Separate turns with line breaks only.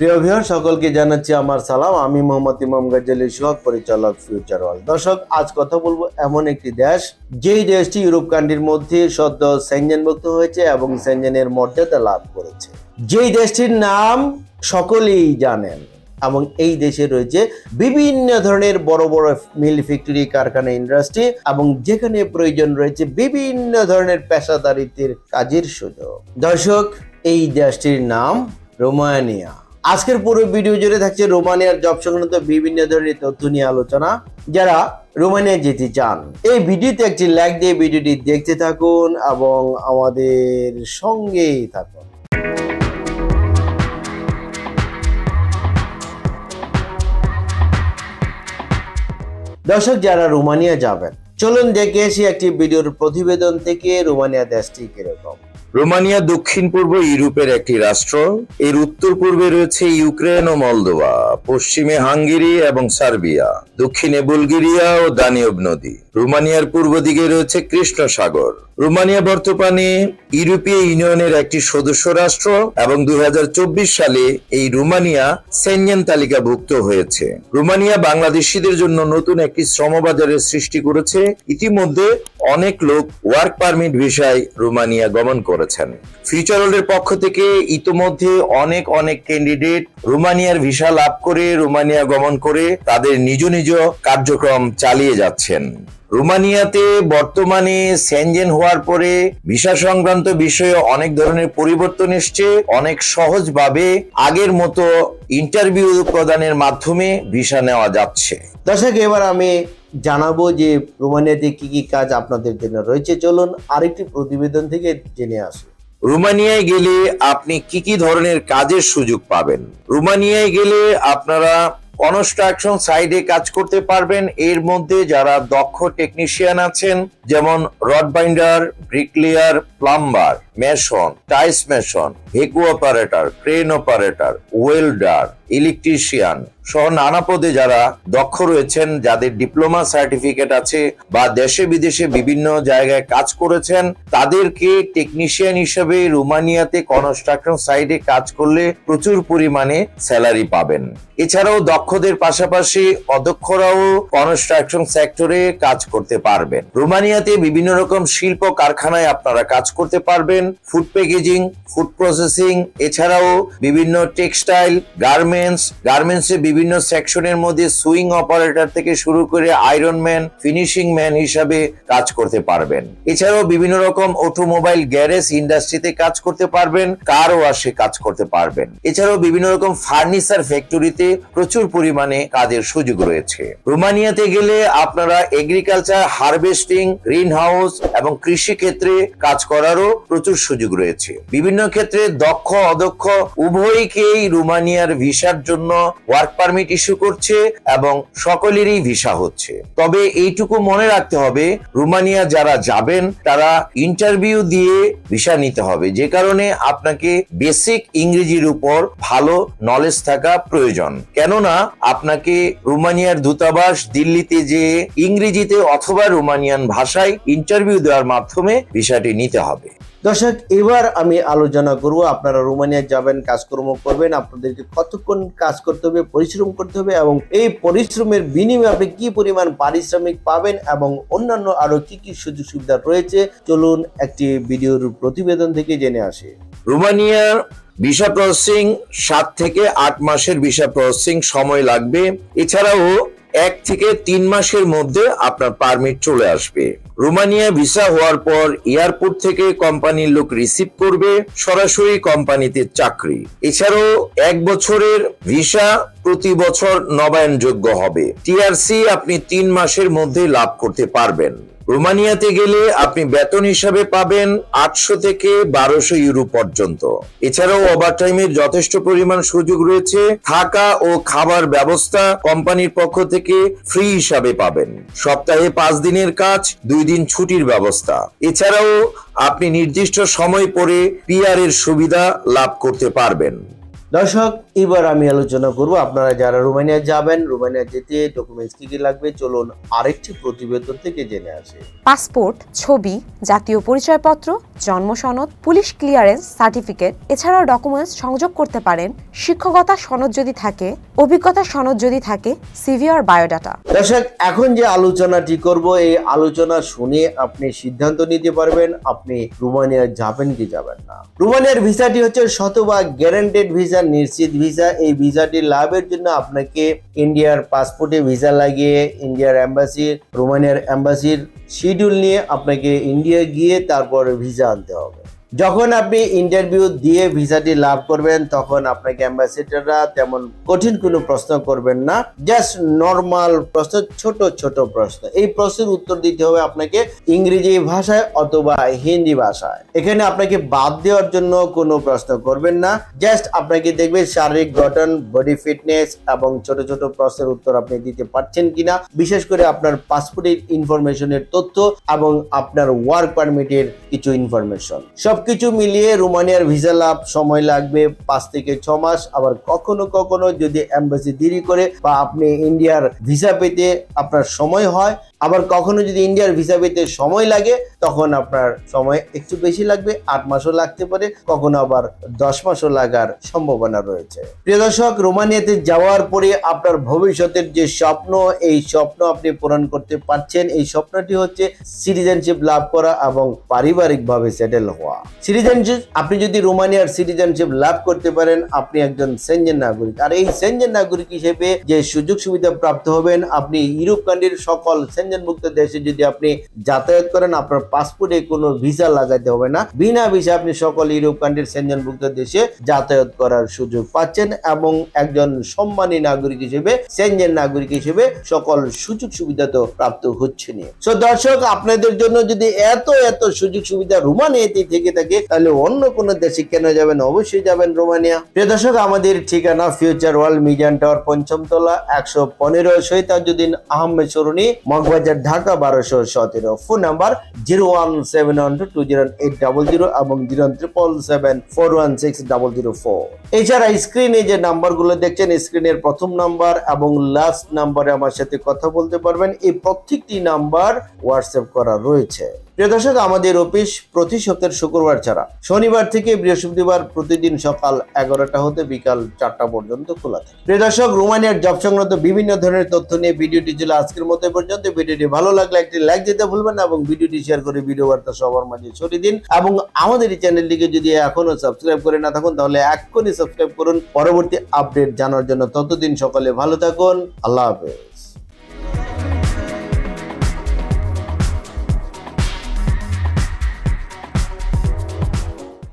প্রিয় ভিউয়ার সকলকে জানাচ্ছি আমার সালাম। আমি মোহাম্মদ ইমাম গাজ্জালি সোহাগ পরিচালক ফিউচার ওয়ার্ল্ড দর্শক, আজ কথা বলব এমন একটি দেশ, যেই দেশটি ইউরোপ কান্ট্রির মধ্যে সদ্য সেঞ্জেনভুক্ত হয়েছে এবং সেঞ্জেনের মর্যাদা লাভ করেছে। যেই দেশটির নাম সকলেই জানেন এবং এই দেশে রয়েছে বিভিন্ন ধরনের বড় বড় মিল ফ্যাক্টরি, কারখানা, ইন্ডাস্ট্রি এবং যেখানে প্রয়োজন রয়েছে বিভিন্ন ধরনের পেশাদারিত্বের কাজের সুযোগ। দর্শক, এই দেশটির নাম রোমানিয়া। আজকের পুরো ভিডিও জুড়ে থাকছে রোমানিয়ার জব সংক্রান্ত বিভিন্ন ধরনের তথ্য নিয়ে আলোচনা। যারা রোমানিয়া যেতে চান, এই ভিডিওতে একটি লাইক দিয়ে ভিডিওটি দেখতে থাকুন এবং আমাদের সঙ্গেই থাকুন। দর্শক, যারা রোমানিয়া যাবেন, চলুন দেখে এসি একটি ভিডিওর প্রতিবেদন থেকে রোমানিয়া দেশটি কীরকম।
রোমানিয়া দক্ষিণ পূর্ব ইউরোপের একটি রাষ্ট্র। এর উত্তর পূর্বে রয়েছে ইউক্রেন ও মলদোয়া পশ্চিমে হাঙ্গেরি এবং সার্বিয়া, দক্ষিণে বুলগেরিয়া ও দানিয়ব নদী। রোমানিয়ার পূর্ব দিকে রয়েছে কৃষ্ণ সাগর রোমানিয়া বর্তমানে ইউরোপীয় ইউনিয়নের একটি সদস্য রাষ্ট্র এবং দুই সালে এই রোমানিয়া সেনজেন তালিকাভুক্ত হয়েছে। রোমানিয়া বাংলাদেশিদের জন্য নতুন একটি শ্রমবাজারের সৃষ্টি করেছে। ইতিমধ্যে অনেক লোক ওয়ার্ক পারমিট ভিসায় রোমানিয়া গমন করেছেন। ফিউচার ওয়ার্ল্ডের পক্ষ থেকে ইতোমধ্যে অনেক অনেক ক্যান্ডিডেট রোমানিয়ার ভিসা লাভ করে রোমানিয়া গমন করে তাদের নিজ নিজ কার্যক্রম চালিয়ে যাচ্ছেন। রোমানিয়াতে বর্তমানে সেনজেন হওয়ার পরে ভিসা সংক্রান্ত বিষয়ে অনেক ধরনের পরিবর্তন এসছে। অনেক সহজভাবে আগের মতো ইন্টারভিউ প্রদানের মাধ্যমে ভিসা নেওয়া যাচ্ছে।
দর্শক এবার আমি জানাব যে রোমানিয়াতে কি কি কাজ আপনাদের জন্য রয়েছে। চলুন আরেকটি প্রতিবেদন থেকে জেনে আসি।
রোমানিয়ায় গেলে আপনি কি কি ধরনের কাজের সুযোগ পাবেন? রোমানিয়ায় গেলে আপনারা কনস্ট্রাকশন সাইডে কাজ করতে পারবেন। এর মধ্যে যারা দক্ষ টেকনিশিয়ান আছেন, যেমন rod binder bricklayer, plumber, mason tiles mason, ভেকু operator, crane operator, welder, electrician সহ নানা পদে যারা দক্ষ রয়েছেন, যাদের ডিপ্লোমা সার্টিফিকেট আছে বা দেশে বিদেশে বিভিন্ন জায়গায় কাজ করেছেন, তাদেরকে টেকনিশিয়ান হিসেবে রোমানিয়াতে কনস্ট্রাকশন সাইডে কাজ করলে প্রচুর পরিমাণে স্যালারি পাবেন। এছাড়াও দক্ষদের পাশাপাশি অদক্ষরাও কনস্ট্রাকশন সেক্টরে কাজ করতে পারবেন। রোমানিয়াতে বিভিন্ন রকম শিল্প কারখানায় আপনারা কাজ করতে পারবেন, ফুড প্যাকেজিং, ফুড প্রসেসিং, এছাড়াও বিভিন্ন টেক্সটাইল, গার্মেন্টস গার্মেন্টস এর বিভিন্ন সেকশনের মধ্যে সুইং অপারেটর থেকে শুরু করে আয়রন ম্যান ফিনিশিং ম্যান হিসাবে কাজ করতে পারবেন। এছাড়াও বিভিন্ন রকম অটোমোবাইল গ্যারেজ ইন্ডাস্ট্রিতে কাজ করতে পারবেন কার ওয়াশে কাজ করতে পারবেন। এছাড়াও বিভিন্ন রকম ফার্নিচার ফ্যাক্টরিতে প্রচুর পরিমাণে কাজের সুযোগ রয়েছে। রোমানিয়াতে গেলে আপনারা এগ্রিকালচার হারভেস্টিং গ্রিন হাউস এবং কৃষি ক্ষেত্রে কাজ করারও প্রচুর সুযোগ রয়েছে। বিভিন্ন ক্ষেত্রে দক্ষ, অদক্ষ উভয়কেই রোমানিয়ার ভিসার জন্য ওয়ার্ক পারমিট ইস্যু করছে এবং সকলেরই ভিসা হচ্ছে। তবে এইটুকু মনে রাখতে হবে, রোমানিয়া যারা যাবেন, তারা ইন্টারভিউ দিয়ে ভিসা নিতে হবে। যে কারণে আপনাকে বেসিক ইংরেজির উপর ভালো নলেজ থাকা প্রয়োজন। কেননা আপনাকে রোমানিয়ার দূতাবাস দিল্লিতে যে ইংরেজিতে অথবা রোমানিয়ান ভাষায় ইন্টারভিউ দেওয়ার মাধ্যমে ভিসাটি নিতে হবে।
দর্শক, এবার আমি আলোচনা করব। আপনারা রোমানিয়া যাবেন, কাজকর্ম করবেন, আপনাদেরকে কতক্ষণ কাজ করতে হবে, পরিশ্রম করতে হবে এবং এই পরিশ্রমের বিনিময়ে আপনি কি পরিমাণ পারিশ্রমিক পাবেন এবং অন্যান্য আরও কি কি সুযোগ সুবিধা রয়েছে, চলুন একটি ভিডিওর প্রতিবেদন থেকে জেনে আসি।
রোমানিয়ার ভিসা প্রসেসিং সাত থেকে আট মাসের ভিসা প্রসেসিং সময় লাগবে। এছাড়াও এক থেকে তিন মাসের মধ্যে আপনার পারমিট চলে আসবে। রোমানিয়া ভিসা হওয়ার পর এয়ারপোর্ট থেকে কোম্পানির লোক রিসিভ করবে, সরাসরি কোম্পানিতে চাকরি। এছাড়াও এক বছরের ভিসা প্রতি বছর নবায়নযোগ্য হবে। টিআরসি আপনি তিন মাসের মধ্যে লাভ করতে পারবেন। রোমানিয়াতে গেলে আপনি বেতন হিসাবে পাবেন আটশো থেকে বারোশো ইউরো পর্যন্ত। এছাড়াও ওভারটাইমের যথেষ্ট পরিমাণ সুযোগ রয়েছে, থাকা ও খাবার ব্যবস্থা কোম্পানির পক্ষ থেকে ফ্রি হিসাবে পাবেন। সপ্তাহে পাঁচ দিনের কাজ, দুই দিন ছুটির ব্যবস্থা। এছাড়াও আপনি নির্দিষ্ট সময় পরে পিআর এর সুবিধা লাভ করতে পারবেন।
দর্শক এবার আমি আলোচনা করব আপনারা যারা রোমানিয়া যাবেন রোমানিয়া যেতে ডকুমেন্টস কি কি লাগবে চলুন আরেকটি প্রতিবেদন থেকে জেনে আসি।
পাসপোর্ট ছবি জাতীয় পরিচয়পত্র জন্ম সনদ পুলিশ ক্লিয়ারেন্স সার্টিফিকেট এছাড়াও ডকুমেন্টস সংযোগ করতে পারেন। শিক্ষকতা সনদ যদি থাকে অভিজ্ঞতা সনদ যদি থাকে সিভি আর বায়োডাটা
দর্শক এখন যে আলোচনাটি করব এই আলোচনা শুনে আপনি সিদ্ধান্ত নিতে পারবেন আপনি রোমানিয়া যাবেন কি যাবেন না। রোমানিয়ার ভিসাটি হচ্ছে শতভাগ গ্যারান্টেড ভিসা নিশ্চিত ভিসা এই ভিসাটি লাভের জন্য আপনাকে ইন্ডিয়ার পাসপোর্টে ভিসা লাগিয়ে ইন্ডিয়ার অ্যাম্বাসির রোমানিয়ার অ্যাম্বাসির শিডিউল নিয়ে আপনাকে ইন্ডিয়া গিয়ে তারপর ভিসা আনতে হবে। যখন আপনি ইন্টারভিউ দিয়ে ভিসাটি লাভ করবেন, তখন আপনাকে অ্যাম্বাসেডাররা তেমন কঠিন কোনো প্রশ্ন করবেন না। জাস্ট নর্মাল প্রশ্ন, ছোট ছোট প্রশ্ন। এই প্রশ্নের উত্তর দিতে হবে আপনাকে ইংরেজি ভাষায় অথবা হিন্দি ভাষায়। এখানে আপনাকে বাদ দেওয়ার জন্য কোনো প্রশ্ন করবেন না। জাস্ট আপনাকে দেখবে শারীরিক গঠন বডি ফিটনেস এবং ছোট ছোট প্রশ্নের উত্তর আপনি দিতে পারছেন কিনা। বিশেষ করে আপনার পাসপোর্টের ইনফরমেশনের তথ্য এবং আপনার ওয়ার্ক পারমিটের কিছু ইনফরমেশন সবকিছু মিলিয়ে রোমানিয়ার ভিসা লাভ সময় লাগবে পাঁচ থেকে ছ মাস। আবার কখনো কখনো যদি এম্বাসি দেরি করে বা আপনি ইন্ডিয়ার ভিসা পেতে আপনার সময় হয়, আবার কখনো যদি ইন্ডিয়ার ভিসা পেতে সময় লাগে, তখন আপনার সময় একটু বেশি লাগবে, আট মাসও লাগতে পারে, কখনো আবার দশ মাসও লাগার সম্ভাবনা রয়েছে। প্রিয় দর্শক, রোমানিয়াতে যাওয়ার পরে আপনার ভবিষ্যতের যে স্বপ্ন, এই স্বপ্ন আপনি পূরণ করতে পারছেন। এই স্বপ্নটি হচ্ছে সিটিজেনশিপ লাভ করা এবং পারিবারিকভাবে সেটেল হওয়া। সিটিজেনশিপ আপনি যদি রোমানিয়ার সিটিজেনশিপ লাভ করতে পারেন, আপনি একজন সেনজেন নাগরিক। আর এই সেনজেন নাগরিক হিসেবে যে সুযোগ সুবিধা প্রাপ্ত হবেন, আপনি ইউরোপ কান্ট্রির সকল সেনজেনভুক্ত দেশে যদি আপনি যাতায়াত করেন, আপনার পাসপোর্টে কোনো ভিসা লাগাতে হবে না। বিনা ভিসা আপনি সকল ইউরোপ কান্ট্রির সেনজেনভুক্ত দেশে যাতায়াত করার সুযোগ পাচ্ছেন এবং একজন সম্মানী নাগরিক হিসেবে সেনজেন নাগরিক হিসেবে সকল সুযোগ সুবিধা তো প্রাপ্ত হচ্ছে না সো দর্শক, আপনাদের জন্য যদি এত এত সুযোগ সুবিধা রোমানিয়াতে থেকে থাকে, তাহলে অন্য কোনো দেশে কেন যাবেন? অবশ্যই যাবেন রোমানিয়া। প্রিয় দর্শক, আমাদের ঠিকানা ফিউচার ওয়ার্ল্ড মিডিয়ান টাওয়ার পঞ্চম তলা একশো পনেরো শহীদাজুদ্দিন আহমেদ সরুনি মগবাজার, ঢাকা, বারোশো সতেরো। Phone number zero one seven one two two zero eight double zero এবং zero triple seven four one six double zero four. এছাড়া স্ক্রিনে যে নাম্বারগুলো দেখছেন, স্ক্রিনের প্রথম নাম্বার এবং লাস্ট নাম্বারে আমার সাথে কথা বলতে পারবেন। এই প্রত্যেকটি নাম্বার হোয়াটসঅ্যাপ করা রয়েছে। প্রিয় দর্শক, আমাদের অফিস প্রতি সপ্তাহের শুক্রবার ছাড়া শনিবার থেকে বৃহস্পতিবার প্রতিদিন সকাল এগারোটা হতে বিকাল চারটা পর্যন্ত খোলা থাকে। প্রিয় দর্শক, রোমানিয়ার জব সংক্রান্ত বিভিন্ন ধরনের তথ্য নিয়ে ভিডিওটি ছিল আজকের মতো পর্যন্ত। ভিডিওটি ভালো লাগলে একটি লাইক দিতে ভুলবেন না এবং ভিডিওটি শেয়ার করে ভিডিও বার্তা সবার মাঝে ছড়িয়ে দিন। এবং আমাদের এই চ্যানেলটিকে যদি এখনও সাবস্ক্রাইব করে না থাকুন, তাহলে এক্ষুনি সাবস্ক্রাইব করুন। পরবর্তী আপডেট জানার জন্য ততদিন সকালে ভালো থাকুন। আল্লাহ হাফেজ।